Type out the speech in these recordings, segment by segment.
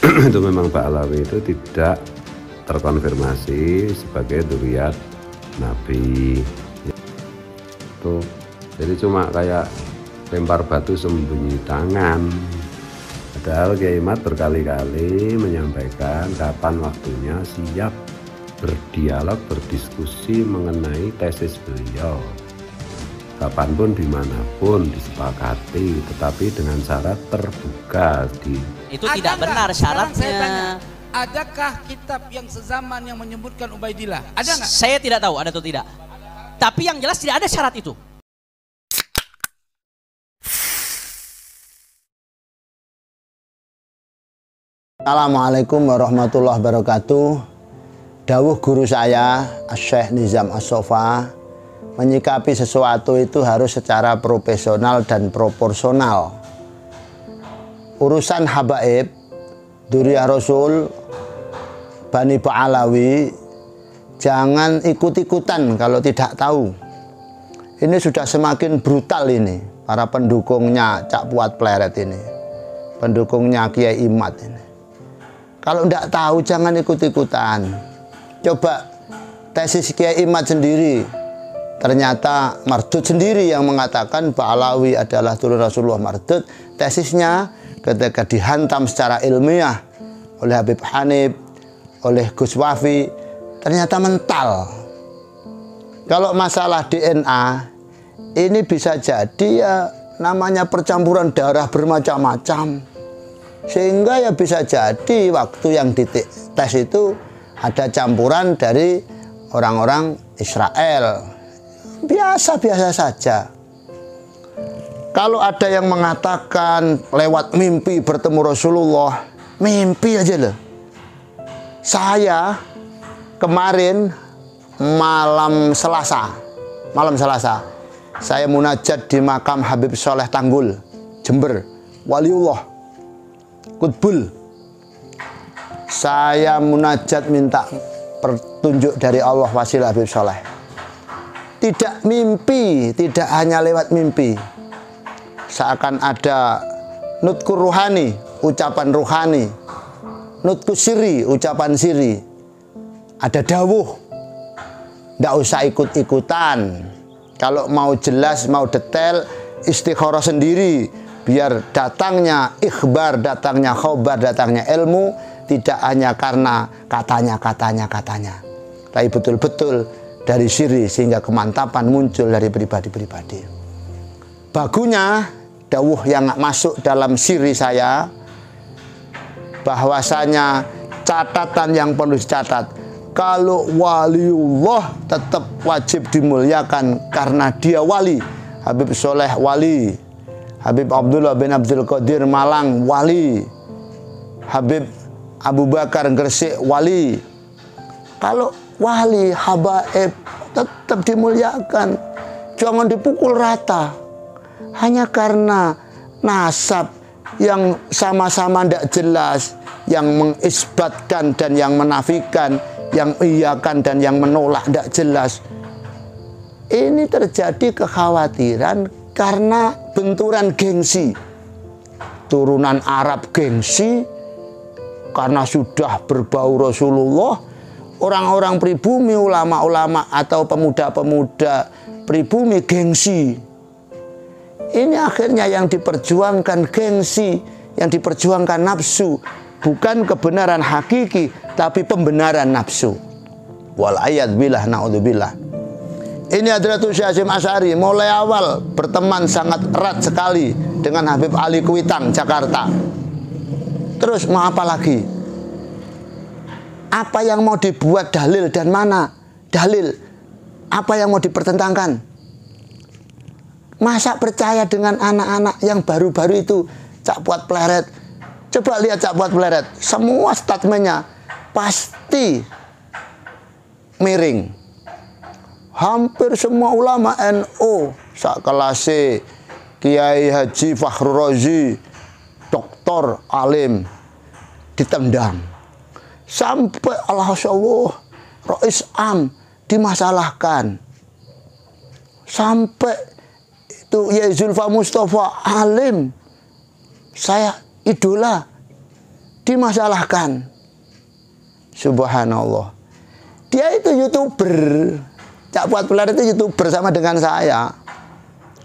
itu memang Pak Alawi itu tidak terkonfirmasi sebagai duriat Nabi. Itu. Jadi cuma kayak lempar batu sembunyi tangan. Padahal Kiai Mat berkali-kali menyampaikan kapan waktunya siap berdialog berdiskusi mengenai tesis beliau. Kapan pun di mana pun disepakati tetapi dengan syarat terbuka di itu ada tidak benar syaratnya. adakah kitab yang sezaman yang menyebutkan Ubaidillah? Ada nggak? Saya tidak tahu ada atau tidak. Tapi yang jelas tidak ada syarat itu. Assalamualaikum warahmatullahi wabarakatuh. Dawuh guru saya Syekh Nizam As-Sofa Menyikapi sesuatu itu harus secara profesional dan proporsional Urusan habaib Duriah Rasul Bani Ba'alawi Jangan ikut-ikutan kalau tidak tahu Ini sudah semakin brutal ini Para pendukungnya Cak Puat Pleret ini Pendukungnya Kiai Imat ini kalau tidak tahu jangan ikut-ikutan. Coba tesis Kiai Imad sendiri. Ternyata Mardut sendiri yang mengatakan Ba'alawi adalah turun Rasulullah Mardut. Tesisnya ketika dihantam secara ilmiah oleh Habib Hanif, oleh Gus Wafi, ternyata mental. Kalau masalah DNA, ini bisa jadi ya namanya percampuran darah bermacam-macam sehingga ya bisa jadi waktu yang ditik tes itu ada campuran dari orang-orang Israel. Biasa-biasa saja. Kalau ada yang mengatakan lewat mimpi bertemu Rasulullah, mimpi aja loh. Saya kemarin malam Selasa, malam Selasa, saya munajat di makam Habib Soleh Tanggul, Jember, Waliullah kutbul. Saya munajat minta pertunjuk dari Allah wasilah Habib Soleh. Tidak mimpi tidak hanya lewat mimpi seakan ada nutku ruhani ucapan ruhani. Nutku siri ucapan siri. Ada dawuh. Tidak usah ikut-ikutan. Kalau mau jelas mau detail istikharah sendiri. Biar datangnya ikhbar, datangnya khobar, datangnya ilmu tidak hanya karena katanya, katanya, katanya. Tapi betul-betul dari siri sehingga kemantapan muncul dari pribadi-pribadi. Bagunya dawuh yang masuk dalam siri saya bahwasanya catatan yang perlu dicatat kalau waliullah tetap wajib dimuliakan karena dia wali. Habib Soleh wali Habib Abdullah bin Abdul Qadir Malang wali Habib Abu Bakar Gresik wali. Kalau wali habaib tetap dimuliakan. Jangan dipukul rata hanya karena nasab yang sama-sama tidak jelas yang mengisbatkan dan yang menafikan yang iyakan dan yang menolak tidak jelas ini terjadi kekhawatiran karena benturan gengsi. Turunan Arab gengsi karena sudah berbau Rasulullah, orang-orang pribumi, ulama-ulama atau pemuda-pemuda pribumi gengsi. Ini akhirnya yang diperjuangkan gengsi, yang diperjuangkan nafsu, bukan kebenaran hakiki, tapi pembenaran nafsu. Wal ayat bilah naudzubillah. Ini adalah Tusi Hasim Asari mulai awal berteman sangat erat sekali dengan Habib Ali Kuitang Jakarta. Terus mau apa lagi? Apa yang mau dibuat dalil dan mana? Dalil apa yang mau dipertentangkan? Masa percaya dengan anak-anak yang baru-baru itu? Cak Puat Pleret? Coba lihat Cak Puat Pleret, semua statementnya pasti miring. Hampir semua ulama NU sak kelas Kiai Haji Fahru Rozi doktor alim ditendang. Sampai Allah Rois Am dimasalahkan. Sampai itu ya Zulfa Mustafa alim saya idola dimasalahkan. Subhanallah. Dia itu youtuber. Cak Fuad Pelar itu youtuber sama dengan saya.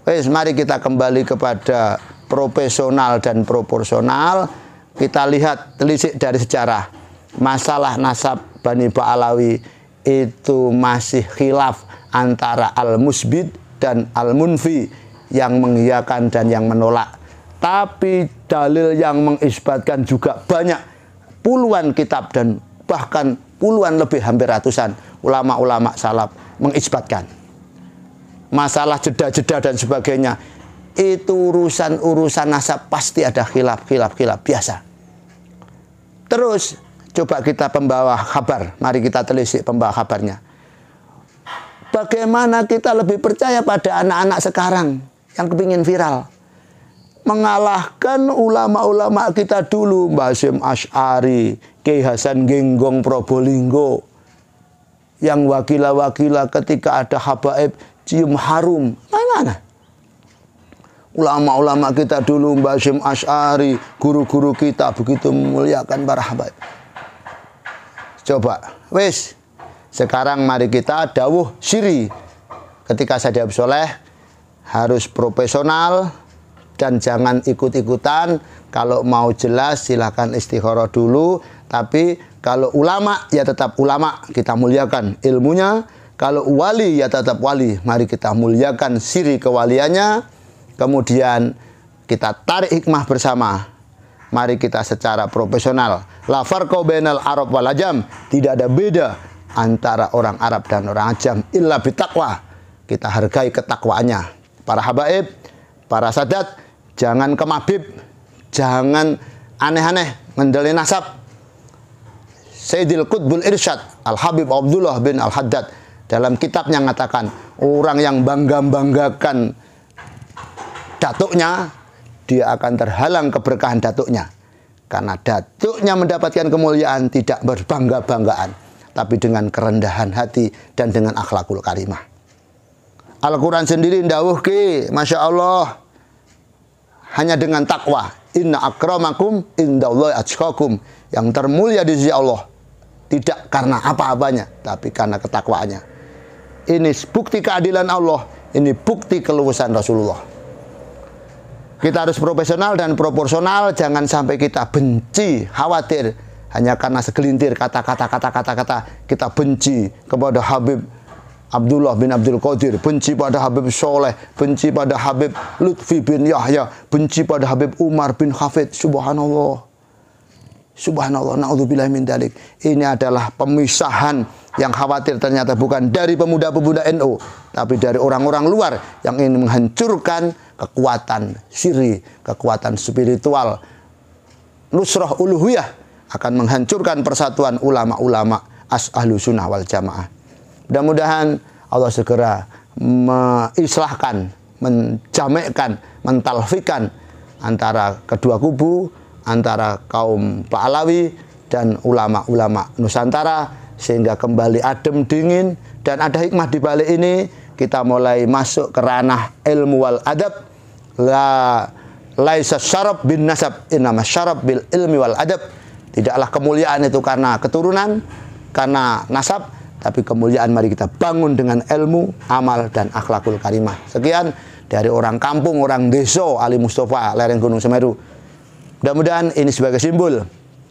Wes, mari kita kembali kepada profesional dan proporsional. Kita lihat telisik dari sejarah. Masalah nasab Bani Ba'alawi itu masih khilaf antara al-musbid dan al-munfi yang mengiyakan dan yang menolak. Tapi dalil yang mengisbatkan juga banyak puluhan kitab dan bahkan puluhan lebih hampir ratusan ulama-ulama salaf mengisbatkan. Masalah jeda-jeda dan sebagainya itu urusan-urusan nasab pasti ada khilaf, khilaf, khilaf biasa. Terus coba kita pembawa kabar, mari kita telisik pembawa kabarnya. Bagaimana kita lebih percaya pada anak-anak sekarang yang kepingin viral? mengalahkan ulama-ulama kita dulu. Mbah Ash'ari, Kiai Hasan Genggong Probolinggo. Yang wakila-wakila ketika ada habaib cium harum. Mana ulama-ulama kita dulu Mbah Ash'ari guru-guru kita begitu memuliakan para habaib. Coba wis. Sekarang mari kita dawuh siri. Ketika saya soleh harus profesional dan jangan ikut-ikutan. Kalau mau jelas silahkan istikharah dulu. Tapi kalau ulama ya tetap ulama kita muliakan ilmunya. Kalau wali ya tetap wali. Mari kita muliakan siri kewaliannya. Kemudian kita tarik hikmah bersama. Mari kita secara profesional. La farqa bainal Arab wal Ajam. Tidak ada beda antara orang Arab dan orang Ajam illa bitaqwa. Kita hargai ketakwaannya. Para habaib, para sadat, jangan kemabib, jangan aneh-aneh ngendali nasab. Sayyidil Qutbul Irsyad Al-Habib Abdullah bin Al-Haddad dalam kitabnya mengatakan orang yang bangga-banggakan datuknya dia akan terhalang keberkahan datuknya karena datuknya mendapatkan kemuliaan tidak berbangga-banggaan tapi dengan kerendahan hati dan dengan akhlakul karimah Al-Quran sendiri ndawuh ki Masya Allah hanya dengan takwa. Inna akramakum indallahi atqakum. Yang termulia di sisi Allah tidak karena apa-apanya, tapi karena ketakwaannya. Ini bukti keadilan Allah, ini bukti keluasan Rasulullah. Kita harus profesional dan proporsional, jangan sampai kita benci, khawatir hanya karena segelintir kata-kata kata-kata kita benci kepada Habib Abdullah bin Abdul Qadir, benci pada Habib Soleh, benci pada Habib Lutfi bin Yahya, benci pada Habib Umar bin Hafid. Subhanallah. Subhanallah, na'udzubillah min dalik. Ini adalah pemisahan yang khawatir ternyata bukan dari pemuda-pemuda NU, tapi dari orang-orang luar yang ingin menghancurkan kekuatan siri, kekuatan spiritual. Nusrah uluhiyah akan menghancurkan persatuan ulama-ulama as ahlu sunnah wal jamaah. Mudah-mudahan Allah segera mengislahkan, menjamekkan, mentalfikan antara kedua kubu, antara kaum Pahlawi dan ulama-ulama Nusantara sehingga kembali adem dingin dan ada hikmah di balik ini. Kita mulai masuk ke ranah ilmu wal adab. La laisa syarab bin nasab innama syarab bil ilmi wal adab. Tidaklah kemuliaan itu karena keturunan karena nasab tapi kemuliaan mari kita bangun dengan ilmu, amal, dan akhlakul karimah. Sekian dari orang kampung, orang desa Ali Mustafa, lereng Gunung Semeru. Mudah-mudahan ini sebagai simbol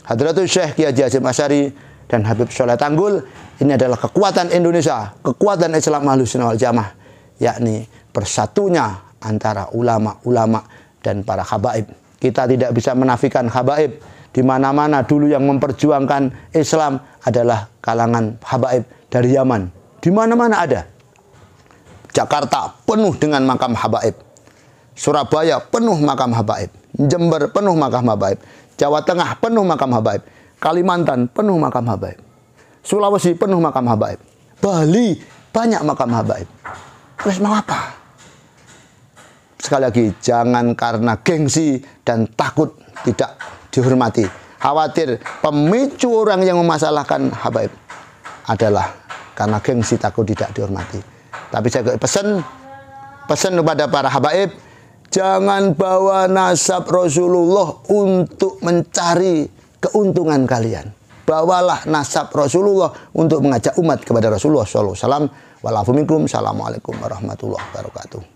Hadratul Syekh Kiai Haji Asyari dan Habib Soleh Tanggul ini adalah kekuatan Indonesia, kekuatan Islam Ahlus wal Jamaah, yakni bersatunya antara ulama-ulama dan para habaib. Kita tidak bisa menafikan habaib di mana-mana dulu yang memperjuangkan Islam adalah kalangan habaib dari Yaman. Di mana-mana ada. Jakarta penuh dengan makam habaib. Surabaya penuh makam habaib. Jember penuh makam habaib. Jawa Tengah penuh makam habaib. Kalimantan penuh makam habaib. Sulawesi penuh makam habaib. Bali banyak makam habaib. Terus mau apa? Sekali lagi, jangan karena gengsi dan takut tidak dihormati. Khawatir pemicu orang yang memasalahkan habaib adalah karena gengsi takut tidak dihormati. Tapi saya pesan pesan kepada para habaib jangan bawa nasab Rasulullah untuk mencari keuntungan kalian. Bawalah nasab Rasulullah untuk mengajak umat kepada Rasulullah SAW. Walafuminkum. Assalamualaikum warahmatullahi wabarakatuh.